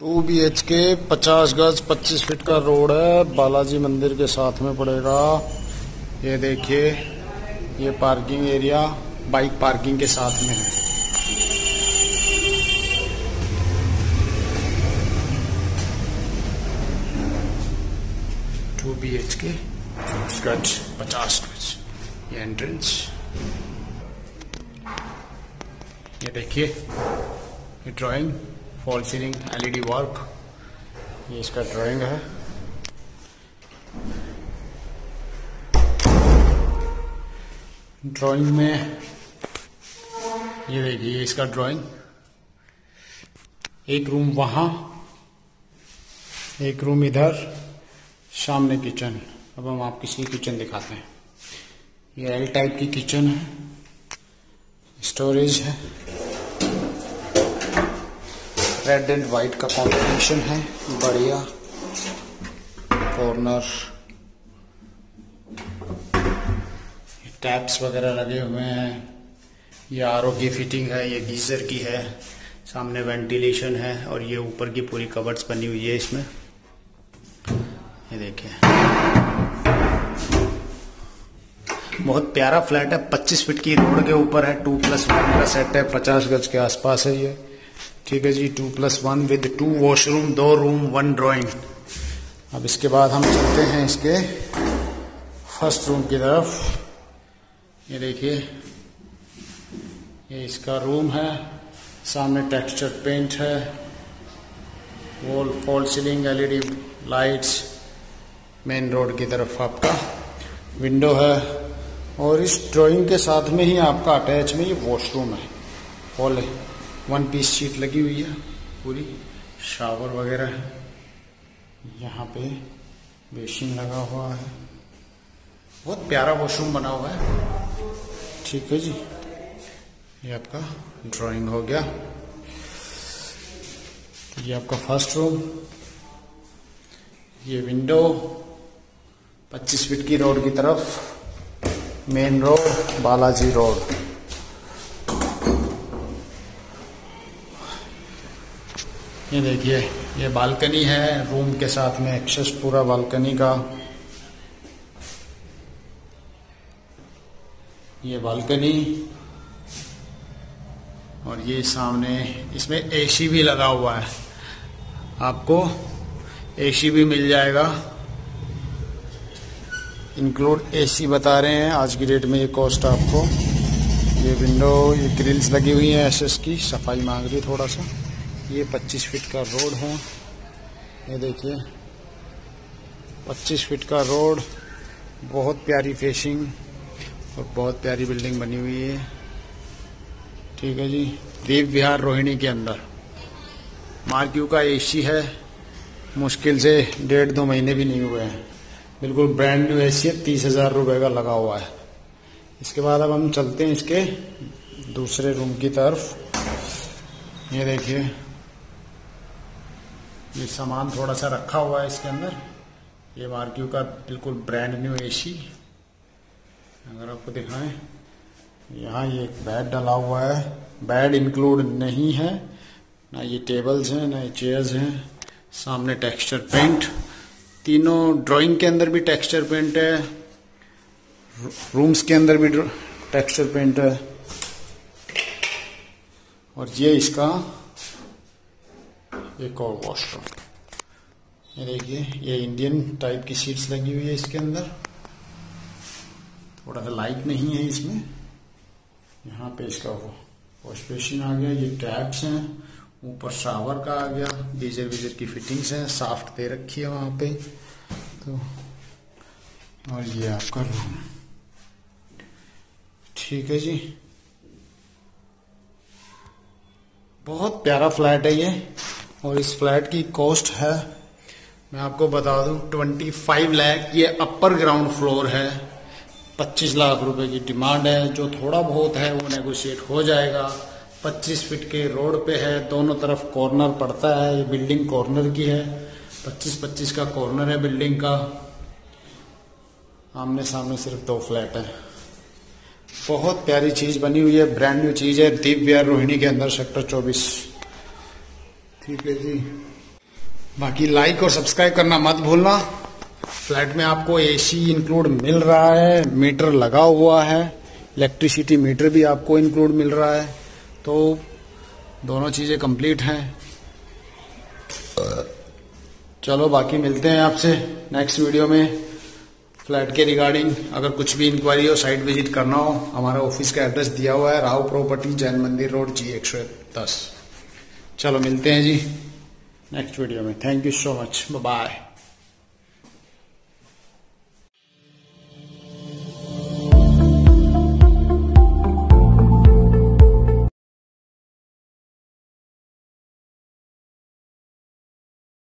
To be H के, पचास गज, पच्चीस फीट का रोड है। बालाजी मंदिर के साथ में पड़ेगा। ये देखिए, ये पार्किंग एरिया बाइक पार्किंग के साथ में है। टू बी एच के गज, पचास गज, ये एंट्रेंस ये देखिए, ये drawing fall ceiling LED work ये इसका ड्राइंग है। ड्राइंग में, ये देखिए इसका ड्राइंग एक रूम वहाँ, एक रूम इधर, सामने किचन अब हम आपको इसकी किचन दिखाते हैं? ये एल टाइप की किचन है। स्टोरेज है। रेड एंड व्हाइट का कॉम्बिनेशन है। बढ़िया। कॉर्नर टैप्स वगैरह लगे हुए हैं। ये आर की फिटिंग है, ये गीजर की है। सामने वेंटिलेशन है और ये ऊपर की पूरी कवर्स बनी हुई है इसमें। ये देखिए बहुत प्यारा फ्लैट है। 25 फीट की रोड के ऊपर है। टू प्लस वन का सेट है। 50 गज के आसपास है ये। ठीक है जी two plus one with two washroom दो रूम वन ड्राइंग अब इसके बाद हम चलते हैं इसके फ़र्स्ट रूम की तरफ़। ये देखिए, ये इसका रूम है, सामने टेक्सचर पेंट है wall fall ceiling LED lights main road की तरफ़ आपका विंडो है। और इस ड्राइंग के साथ में ही आपका अटैच में ये वॉशरूम है। हॉल है। वन पीस शीट लगी हुई है, पूरी। शावर वगैरह है। यहाँ पे बेसिन लगा हुआ है। बहुत प्यारा वॉशरूम बना हुआ है। ठीक है जी। ये आपका ड्राइंग हो गया। ये आपका फ़र्स्ट रूम ये विंडो 25 फीट की रोड की तरफ़। मेन रोड बालाजी रोड ये देखिए, ये बालकनी है, रूम के साथ में एक्सेस पूरा बालकनी का। ये बालकनी और ये सामने, इसमें एसी भी लगा हुआ है। आपको एसी भी मिल जाएगा। इंक्लूड एसी बता रहे हैं, आज की डेट में ये कॉस्ट आपको। ये विंडो ये ग्रिल्स लगी हुई हैं एसएस की, सफ़ाई मांग रही है थोड़ा सा। ये 25 फीट का रोड है। ये देखिए 25 फीट का रोड, बहुत प्यारी फेसिंग और बहुत प्यारी बिल्डिंग बनी हुई है। ठीक है जी दीप विहार रोहिणी के अंदर। मार्क्यू का एसी है? मुश्किल से डेढ़ दो महीने भी नहीं हुए हैं। बिल्कुल ब्रांड न्यू एसी है, तीस हज़ार रुपए का लगा हुआ है। इसके बाद अब हम चलते हैं इसके दूसरे रूम की तरफ़। ये देखिए ये सामान थोड़ा सा रखा हुआ है इसके अंदर। ये मार्क्यू का बिल्कुल ब्रांड न्यू एसी अगर आपको दिखाएँ, यहाँ ये बेड डला हुआ है। बेड इंक्लूड नहीं है। ना ये टेबल्स हैं, ना ये चेयर्स हैं। सामने टेक्सचर पेंट तीनों ड्राइंग के अंदर भी टेक्सचर पेंट है। रूम्स के अंदर भी टेक्सचर पेंट है। और ये इसका एक और वॉशरूम ये देखिए, ये इंडियन टाइप की सीट्स लगी हुई है इसके अंदर। थोड़ा सा लाइट नहीं है इसमें। यहाँ पे इसका वो वॉश बेसिन आ गया, ये टैप्स हैं। ऊपर शावर का आ गया। गीजर वीजर की फिटिंग्स हैं साफ्ट दे रखी है वहाँ पे। तो और ये आपका रूम ठीक है जी। बहुत प्यारा फ्लैट है ये। और इस फ्लैट की कॉस्ट है, मैं आपको बता दूँ ट्वेंटी फाइव लैख ये अपर ग्राउंड फ्लोर है। पच्चीस लाख रुपए की डिमांड है। जो थोड़ा बहुत है, वो नेगोशिएट हो जाएगा। पच्चीस फीट के रोड पे है। दोनों तरफ़ कॉर्नर पड़ता है। ये बिल्डिंग कॉर्नर की है। पच्चीस पच्चीस का कॉर्नर है बिल्डिंग का। आमने सामने सिर्फ़ दो फ्लैट है। बहुत प्यारी चीज़ बनी हुई है। ब्रांड न्यू चीज़ है। दीप विहार रोहिणी के अंदर सेक्टर चौबीस। ठीक है जी। बाकी लाइक और सब्सक्राइब करना मत भूलना। फ्लैट में आपको एसी इंक्लूड मिल रहा है, मीटर लगा हुआ है इलेक्ट्रिसिटी मीटर भी आपको इंक्लूड मिल रहा है। तो दोनों चीज़ें कंप्लीट हैं। चलो बाकी मिलते हैं आपसे नेक्स्ट वीडियो में। फ्लैट के रिगार्डिंग अगर कुछ भी इंक्वायरी हो साइट विज़िट करना हो, हमारा ऑफ़िस का एड्रेस दिया हुआ है, राव प्रॉपर्टी जैन मंदिर रोड जी एक सौ दस। चलो मिलते हैं जी। नेक्स्ट वीडियो में। Thank you so much bye